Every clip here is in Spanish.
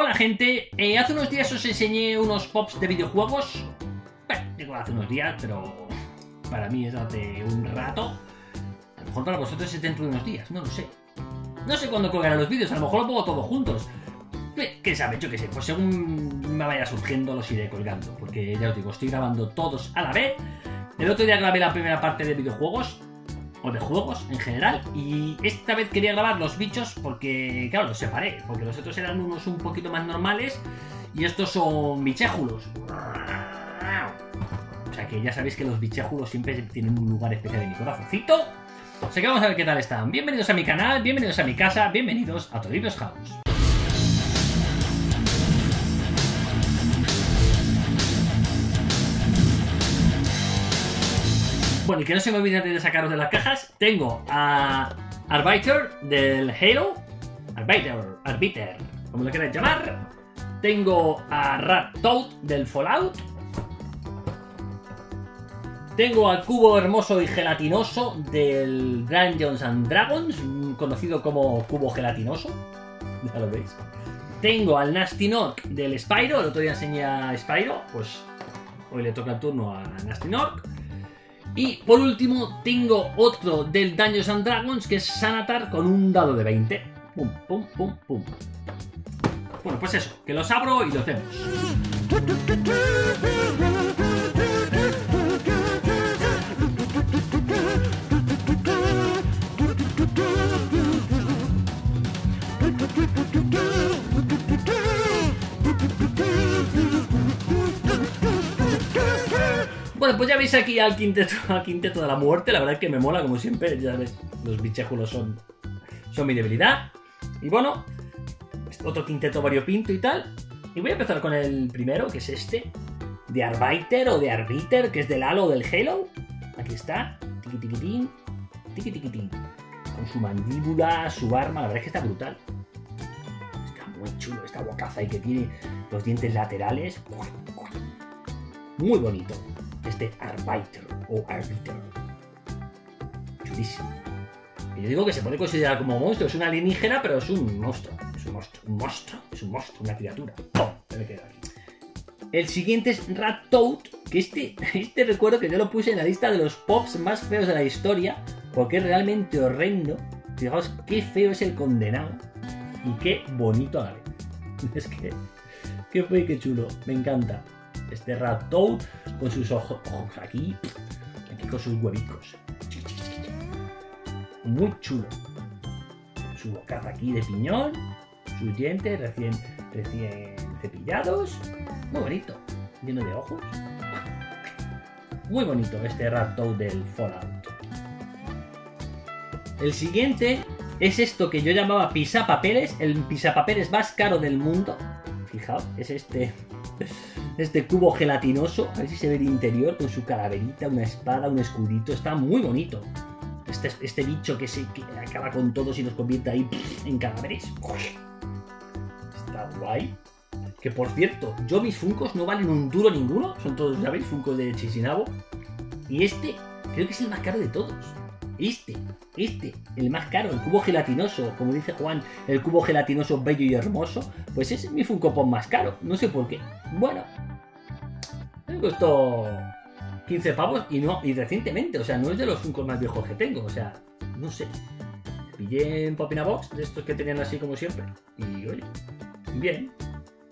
Hola gente, eh, hace unos días os enseñé unos pops de videojuegos. Bueno, digo hace unos días, pero para mí es hace un rato. A lo mejor para vosotros es dentro de unos días, no lo sé. No sé cuándo colgarán los vídeos, a lo mejor lo pongo todos juntos. Eh, ¿Qué sabe? Yo qué sé, pues según me vaya surgiendo los iré colgando. Porque ya os digo, estoy grabando todos a la vez. El otro día grabé la primera parte de videojuegos, de juegos en general, y esta vez quería grabar los bichos porque, claro, los separé, porque los otros eran unos un poquito más normales y estos son bichéjulos. O sea que ya sabéis que los bichéjulos siempre tienen un lugar especial en mi corazoncito. Así que vamos a ver qué tal están. Bienvenidos a mi canal, bienvenidos a mi casa, bienvenidos a Toditos House. Bueno, y que no se me olvide de sacaros de las cajas, tengo a Arbiter del Halo. Arbiter, Arbiter, como lo queráis llamar. Tengo a Rat del Fallout. Tengo al cubo hermoso y gelatinoso del Dungeons and Dragons, conocido como cubo gelatinoso. Ya lo veis. Tengo al Nasty Nork del Spyro, el otro día enseñé a Spyro, pues hoy le toca el turno a Nasty Nork. Y por último, tengo otro del Dungeons and Dragons que es Sanatar con un dado de 20. Pum, pum, pum, pum. Bueno, pues eso, que los abro y los vemos. Bueno, pues ya veis aquí al quinteto, al quinteto de la muerte. La verdad es que me mola, como siempre. Ya ves, los bichejulos son, son mi debilidad. Y bueno, otro quinteto variopinto y tal. Y voy a empezar con el primero, que es este. De Arbiter o de Arbiter, que es del Halo o del Halo. Aquí está. Tiki tiquitín. Tiki tiquitín. Con su mandíbula, su arma. La verdad es que está brutal. Está muy chulo esta bocaza y que tiene los dientes laterales. Muy bonito este Arbiter o Arbiter. Chulísimo. Y yo digo que se puede considerar como monstruo, es una alienígena, pero es un monstruo. Es un monstruo, un monstruo, es un monstruo, una criatura. ¡Oh! Me quedo aquí. El siguiente es Rat que este, este recuerdo que yo lo puse en la lista de los pops más feos de la historia, porque es realmente horrendo. Fijaos qué feo es el condenado y qué bonito a la vez. Es que, qué feo y qué chulo, me encanta. Este Rat con sus ojos, aquí, aquí con sus huevicos. Muy chulo. Su bocaza aquí de piñón, sus dientes recién, recién cepillados. Muy bonito, lleno de ojos. Muy bonito este Rat Toad del Fallout. El siguiente es esto que yo llamaba pisapapeles, el pisapapeles más caro del mundo. Fijaos, es este este cubo gelatinoso. A ver si se ve el interior con su calaverita, una espada, un escudito. Está muy bonito. Este, este bicho que se que acaba con todos y nos convierte ahí en cadáveres. Está guay. Que por cierto, yo mis funcos no valen un duro ninguno. Son todos, ya veis, funcos de Chisinabo. Y este creo que es el más caro de todos. Este, este, el más caro, el cubo gelatinoso, como dice Juan, el cubo gelatinoso bello y hermoso, pues es mi Funko Pop más caro, no sé por qué. Bueno, me costó 15 pavos y no, y recientemente, o sea, no es de los Funkos más viejos que tengo, o sea, no sé. Pillé en Popina Box, de estos que tenían así como siempre, y oye, bien.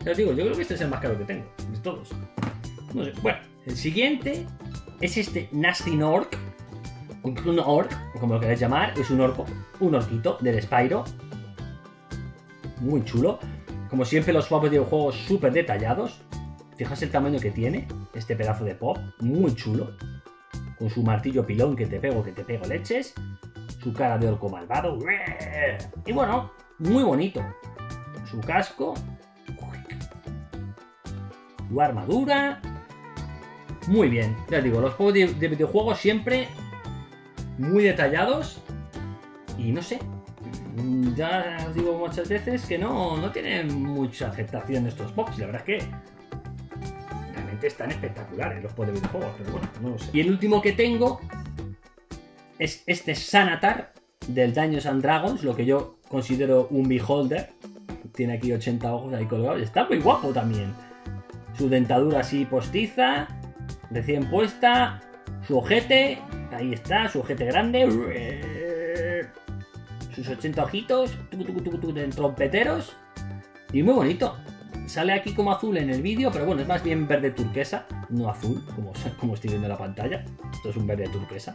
Ya os digo, yo creo que este es el más caro que tengo, de todos. Bueno, el siguiente es este Nasty Nork, un orc, como lo queráis llamar, es un orco, un orquito del Spyro. Muy chulo. Como siempre, los juegos de juegos súper detallados. Fijaos el tamaño que tiene este pedazo de pop, muy chulo. Con su martillo pilón que te pego, que te pego leches. Su cara de orco malvado. Y bueno, muy bonito. Su casco. Su armadura. Muy bien. Ya os digo, los juegos de, de videojuegos siempre muy detallados y no sé, ya os digo muchas veces que no, no tienen mucha aceptación estos pops. La verdad es que están espectaculares los pods de videojuegos, pero bueno, no lo sé. Y el último que tengo es este Sanatar del Dungeons and Dragons, lo que yo considero un beholder. tiene aquí 80 ojos ahí colgados. Está muy guapo también. Su dentadura así postiza, recién puesta. Su ojete, ahí está, su ojete grande. Sus 80 ojitos, trompeteros. Y muy bonito. Sale aquí como azul en el vídeo, pero bueno, es más bien verde turquesa, no azul, como, como estoy viendo en la pantalla. Esto es un verde turquesa.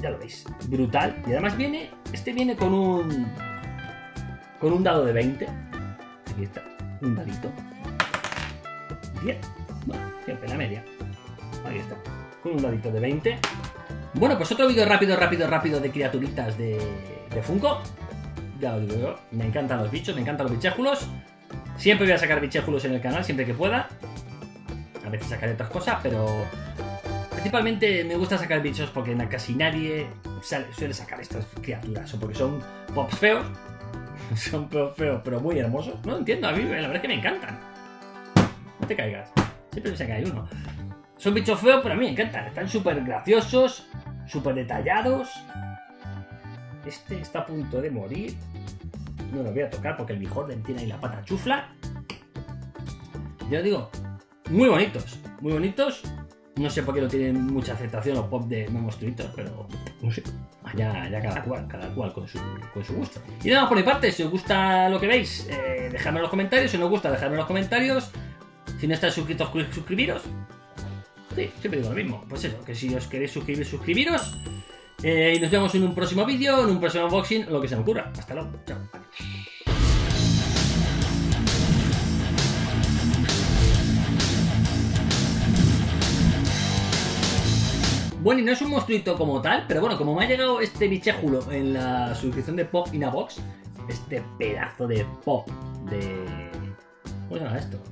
Ya lo veis, brutal. Y además viene, este viene con un, con un dado de 20. Aquí está, un dadito. 10. Bueno, siempre la media. Ahí está, con un dadito de 20. Bueno, pues otro vídeo rápido, rápido, rápido de criaturitas de, de Funko me encantan los bichos, me encantan los bichéjulos. Siempre voy a sacar bichéjulos en el canal, siempre que pueda. A veces sacaré otras cosas, pero principalmente me gusta sacar bichos porque casi nadie suele sacar estas criaturas, o porque son pops feos. son pops feos, pero muy hermosos. No entiendo, a mí la verdad es que me encantan. No te caigas, siempre me saca uno. Son bichos feos, pero a mí me encantan. Están súper graciosos, súper detallados. Este está a punto de morir. No lo voy a tocar porque el Bijorden tiene ahí la pata chufla. Ya digo, muy bonitos, muy bonitos. No sé por qué no tienen mucha aceptación los pop de monstruitos, pero no sé. Ya, ya cada cual, cada cual con su, con su gusto. Y nada, por mi parte, si os gusta lo que veis, eh, dejadme en los comentarios. Si no os gusta, dejadme en los comentarios. Si no estáis suscritos, suscribiros. Sí, siempre digo lo mismo. Pues eso, que si os queréis suscribir, suscribiros. Eh, y nos vemos en un próximo vídeo, en un próximo unboxing, lo que se me ocurra. Hasta luego. Chao. Bueno, y no es un monstruito como tal, pero bueno, como me ha llegado este bichejulo en la suscripción de Pop in a Box, este pedazo de pop de. ¿Cómo se llama esto?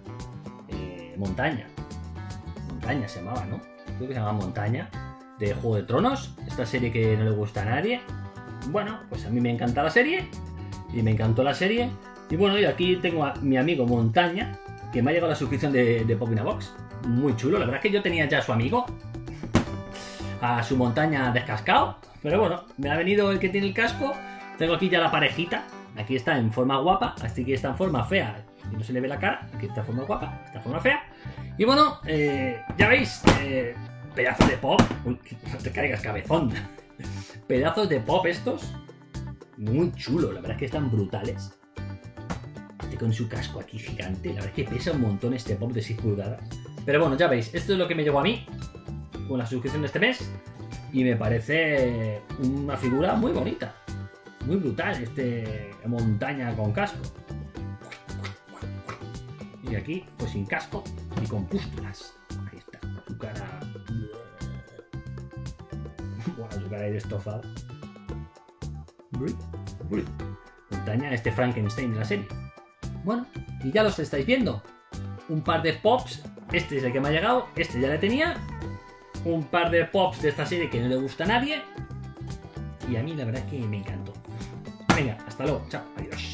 Eh, montaña. Montaña se llamaba, ¿no? Creo que se llama Montaña de Juego de Tronos, esta serie que no le gusta a nadie. Bueno, pues a mí me encanta la serie y me encantó la serie. Y bueno, y aquí tengo a mi amigo Montaña, que me ha llegado la suscripción de, de Popina Box. Muy chulo, la verdad es que yo tenía ya a su amigo, a su montaña descascado. Pero bueno, me ha venido el que tiene el casco. Tengo aquí ya la parejita. Aquí está en forma guapa, así que está en forma fea. No se le ve la cara. Aquí está en forma guapa, está en forma fea. Y bueno, eh, ya veis, eh, pedazos de pop. No te caigas, cabezón. pedazos de pop estos. Muy chulo, la verdad es que están brutales. Este con su casco aquí gigante. La verdad es que pesa un montón este pop de 6 pulgadas. Pero bueno, ya veis, esto es lo que me llegó a mí con la suscripción de este mes. Y me parece una figura muy bonita. Muy brutal, este montaña con casco. Y aquí, pues sin casco y con pústulas. De estofado. Montaña, este Frankenstein de la serie. Bueno, y ya los estáis viendo. Un par de pops. Este es el que me ha llegado. Este ya le tenía. Un par de pops de esta serie que no le gusta a nadie. Y a mí la verdad es que me encantó. Venga, hasta luego. Chao. Adiós.